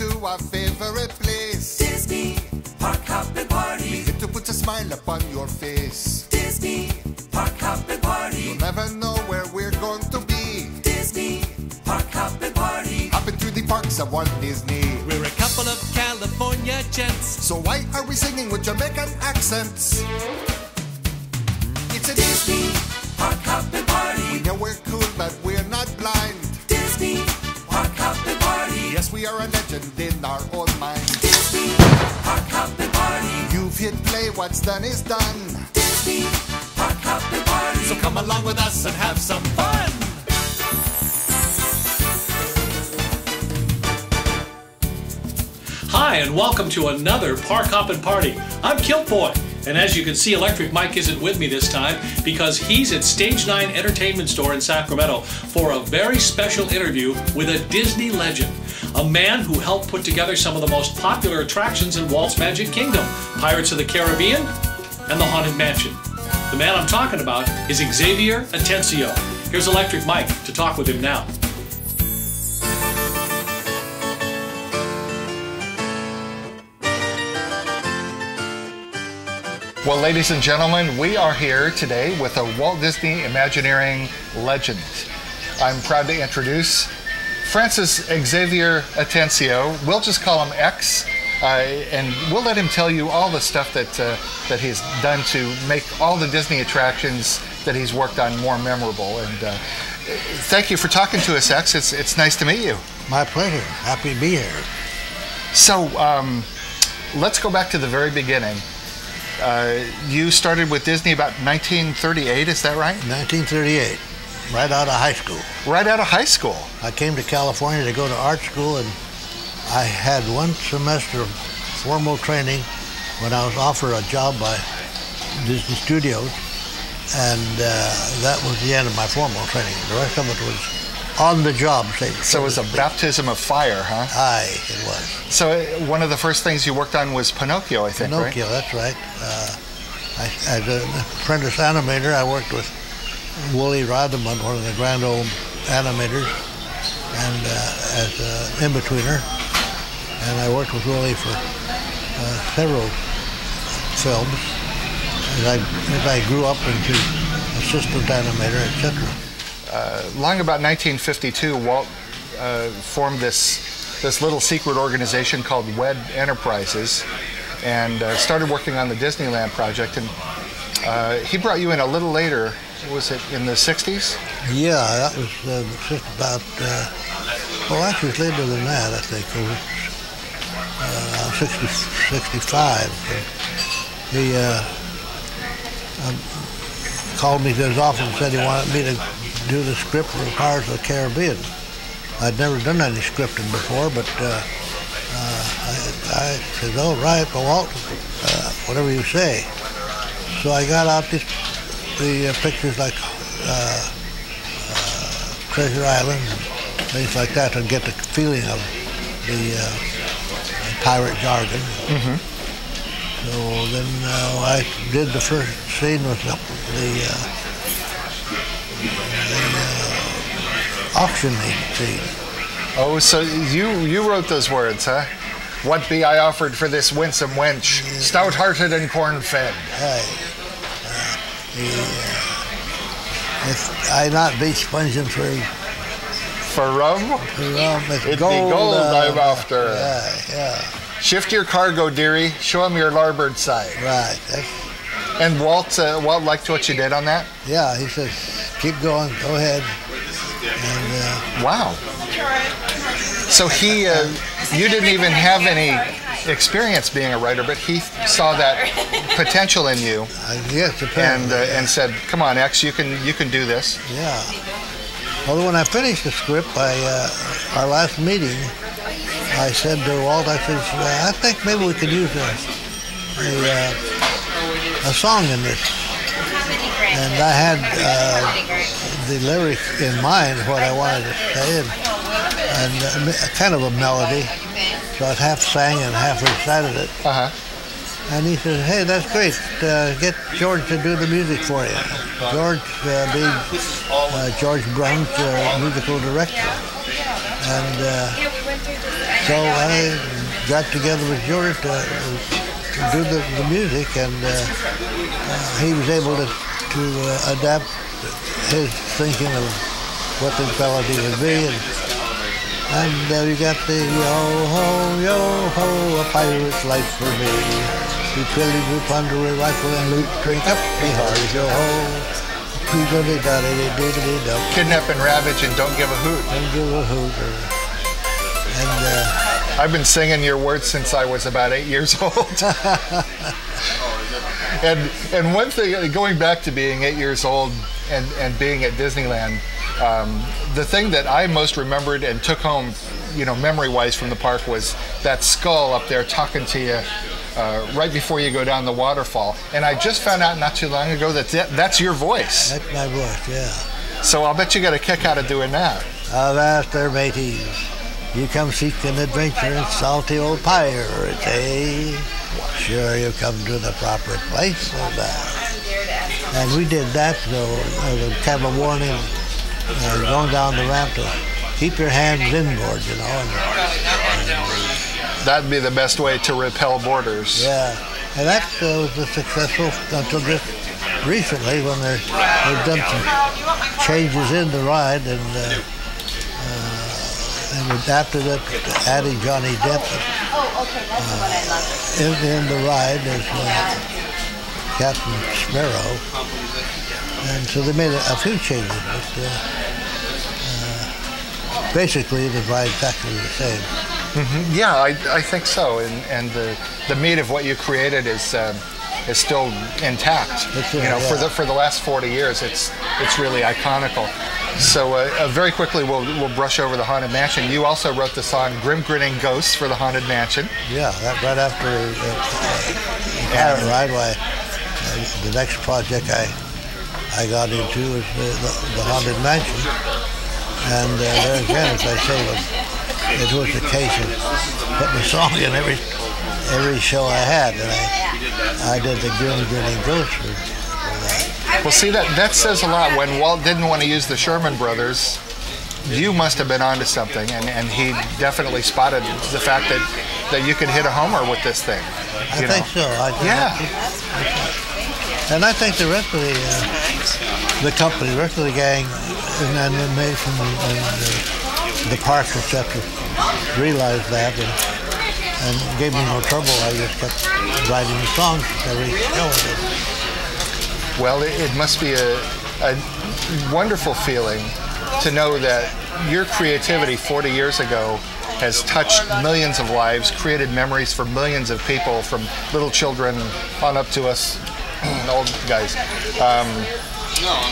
to our favorite place. Disney Park Hoppin' Party. We Get to put a smile upon your face. Disney Park Hoppin' Party. You'll never know where we're going to be. Disney Park Hoppin' Party. Hopping through the parks of Walt Disney. We're a couple of California gents. So why are we singing with Jamaican accents? It's a Disney Park Hoppin' We Party. We know we're cool, but we're not blind. Yes, we are a legend in our own mind. Disney Park Hoppin' Party. You've hit play, what's done is done. Disney Park Hoppin' Party. So come along with us and have some fun. Hi, and welcome to another Park Hoppin' Party. I'm Kilt Boy, and as you can see, Electric Mic isn't with me this time because he's at Stage 9 Entertainment Store in Sacramento for a very special interview with a Disney legend, a man who helped put together some of the most popular attractions in Walt's Magic Kingdom Pirates of the Caribbean and the Haunted Mansion. The man I'm talking about is Xavier Atencio. Here's Electric Mic to talk with him now. Well, ladies and gentlemen, we are here today with a Walt Disney Imagineering legend. I'm proud to introduce Francis Xavier Atencio. We'll just call him X, uh, and we'll let him tell you all the stuff that uh, that he's done to make all the Disney attractions that he's worked on more memorable. And uh, thank you for talking to us, X. It's it's nice to meet you. My pleasure. Happy to be here. So um, let's go back to the very beginning. Uh, you started with Disney about 1938, is that right? 1938, right out of high school. Right out of high school. I came to California to go to art school, and I had one semester of formal training when I was offered a job by Disney Studios, and uh, that was the end of my formal training. The rest of it was on the job. Say, So it was a baptism of fire, huh? Aye, it was. So uh, one of the first things you worked on was Pinocchio, I think, Pinocchio, that's right. Uh, I, as an apprentice animator, I worked with Woolie Reitherman, one of the grand old animators, and uh, as an in-betweener. And I worked with Wooly for uh, several films as I, as I grew up into assistant animator, etc. right? Long about 1952, Walt uh, formed this this little secret organization called WED Enterprises, and uh, started working on the Disneyland project. And uh, he brought you in a little later. Was it in the 60s? Yeah, that was uh, just about, uh, well, actually, it's later than that, I think. It was uh, 60, 65. He uh, um, called me to his office and said he wanted me to do the script for Pirates of the Caribbean. I'd never done any scripting before, but uh, uh, I, I said, "All right, well, Walt, uh, whatever you say." So I got out this, the uh, pictures like uh, Treasure Island and things like that to get the feeling of the, uh, pirate jargon. So then uh, I did the first scene with the, the, uh, the uh, auctioning scene. Oh, so you you wrote those words, huh? What be I offered for this winsome wench, stout-hearted and corn-fed? Aye. The, I not be sponging for, For rum, for rum, it's it gold. be gold uh, I'm after. Yeah, yeah, Shift your cargo, dearie. Show him your larboard side. right. That's, And Walt, uh, Walt liked what you did on that. yeah, he says, keep going, go ahead. And uh, Wow. So he, uh, you didn't even have any experience being a writer, but he saw that potential in you I guess and apparently, uh, and said, "Come on, X, you can you can do this." yeah. Although when I finished the script, I, uh, our last meeting, I said to Walt, I said, "Uh, I think maybe we could use a, a, uh, a song in this. And I had uh, the lyrics in mind, what I wanted to say, and, and uh, kind of a melody. So I half sang and half recited it. Uh huh. And he says, hey, that's great. Uh, get George to do the music for you. George uh, being uh, George Bruns uh, musical director. And uh, so I got together with George to, to do the, the music, and uh, uh, he was able to, to uh, adapt his thinking of what the melody would be. And, and there you got the yo ho, yo ho, a pirate's life for me. We pillage, we plunder, we rifle and loot, drink up me heart, yo ho. Don't Kidnap and ravage and don't give a hoot. Don't give a hoot. Or, and uh, I've been singing your words since I was about eight years old. and and one thing, going back to being eight years old and, and being at Disneyland, um, the thing that I most remembered and took home, you know, memory-wise from the park was that skull up there talking to you. Uh, right before you go down the waterfall, and I just found out not too long ago that, that that's your voice. that's my voice, yeah. So I'll bet you got a kick out of doing that. Avast there, mateys. You come seek an adventure in salty old pirates, eh? Sure, you come to the proper place, no doubt. And we did that, so uh, kind of warning uh, going down the ramp to keep your hands inboard, you know. And, That'd be the best way to repel boarders. yeah, and that uh, was a successful until just recently when they're, they've done some changes in the ride and uh, uh, and adapted it, adding Johnny Depp Oh, okay, that's the one I love. in, in the ride as uh, Captain Sparrow. And so they made a, a few changes, but uh, uh, basically the ride's exactly the same. Yeah, I, I think so. And, and the, the meat of what you created is um, is still intact. It's, uh, you know, for the for the last 40 years, it's it's really iconical. So uh, uh, very quickly, we'll we'll brush over the Haunted Mansion. You also wrote the song "Grim Grinning Ghosts" for the Haunted Mansion. Yeah, that right after uh, uh, Parrot Ride, why uh, the next project I I got into was the, the, the Haunted Mansion, and uh, there again, as I say, was, it was the case of putting a song in every every show I had, and I I did the Grim Grinning Ghost for, for that. Well, see that that says a lot. When Walt didn't want to use the Sherman Brothers, you must have been onto something, and, and he definitely spotted the fact that that you could hit a homer with this thing. I know. think so. I, Yeah. And I think the rest of the uh, the company, the rest of the gang, and then the and uh, the parks, etc., realized that and, and gave me no trouble. I just kept writing the songs every show. Well, it, it must be a, a wonderful feeling to know that your creativity 40 years ago has touched millions of lives, created memories for millions of people, from little children on up to us old guys. Um,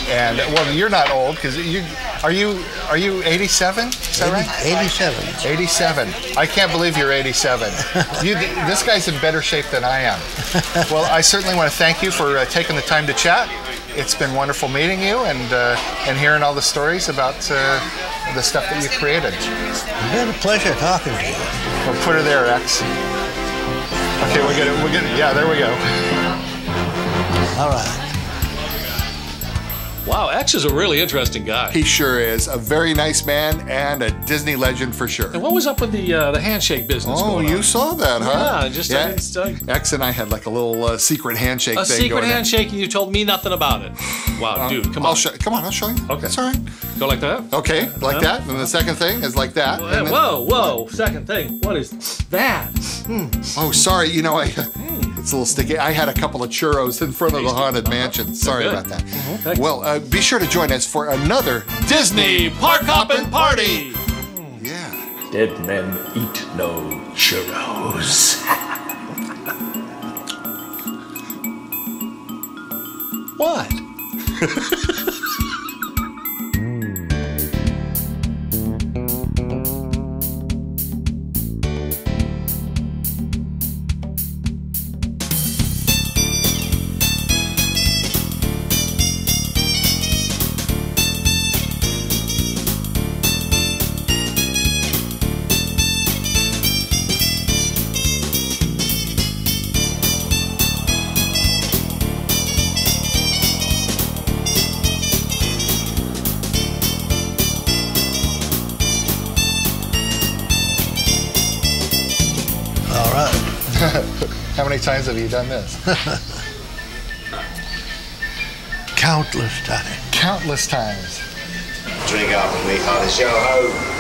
and well, you're not old because you are you are you 87? Is that right? 87. 87. I can't believe you're 87. You, this guy's in better shape than I am. Well, I certainly want to thank you for uh, taking the time to chat. It's been wonderful meeting you and uh, and hearing all the stories about uh, the stuff that you created. It's been a pleasure talking to you. We'll put her there, X. Okay, we get it. We get it. Yeah, there we go. All right. Wow, X is a really interesting guy. He sure is a very nice man and a Disney legend for sure. And what was up with the uh, the handshake business? Oh, you saw that, huh? Yeah, just I didn't- I- X and I had like a little uh, secret handshake a thing secret going on. handshake, and you told me nothing about it. Wow, dude, come I'll on, show. Come on, I'll show you. Okay. It's all right. go like that. Okay, like that. And the second thing is like that. then- Whoa, whoa! Second thing, what is that? Oh, sorry. You know, I, it's a little sticky. I had a couple of churros in front of the haunted mansion. Sorry about that. thank you. Well, uh, be sure to join us for another Disney The Park Hoppin' Party. Yeah. Dead men eat no churros. What? How many times have you done this? Countless times. Countless times. Drink up with me, honest yo ho.